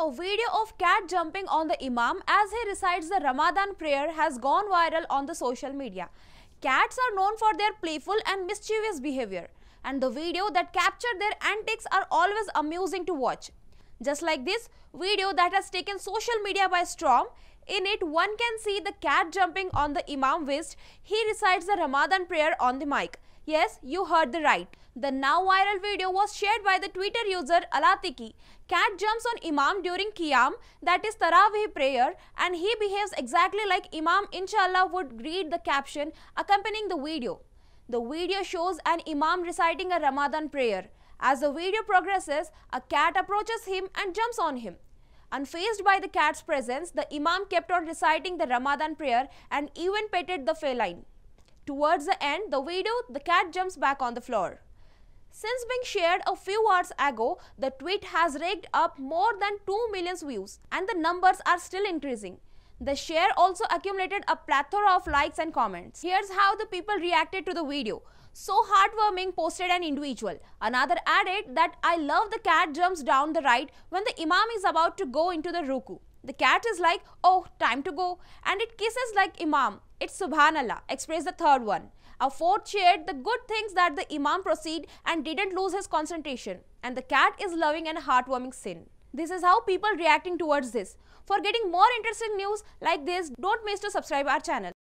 A video of cat jumping on the imam as he recites the Ramadan prayer has gone viral on the social media. Cats are known for their playful and mischievous behavior and the video that capture their antics are always amusing to watch. Just like this video that has taken social media by storm, in it one can see the cat jumping on the imam whilst he recites the Ramadan prayer on the mic. Yes, you heard the right. The now viral video was shared by the Twitter user Alatiki. Cat jumps on Imam during Qiyam, that is Tarawih prayer, and he behaves exactly like Imam inshallah would read the caption accompanying the video. The video shows an Imam reciting a Ramadan prayer. As the video progresses, a cat approaches him and jumps on him. Unfazed by the cat's presence, the Imam kept on reciting the Ramadan prayer and even petted the feline. Towards the end, the video, the cat jumps back on the floor. Since being shared a few hours ago, the tweet has raked up more than 2 million views and the numbers are still increasing. The share also accumulated a plethora of likes and comments. Here's how the people reacted to the video. So heartwarming posted an individual. Another added that I love the cat jumps down the right when the imam is about to go into the ruku. The cat is like, oh, time to go. And it kisses like imam. It's subhanallah, expressed the third one. A fourth shared the good things that the Imam proceed and didn't lose his concentration. And the cat is loving and heartwarming sin. This is how people reacting towards this. For getting more interesting news like this, don't miss to subscribe our channel.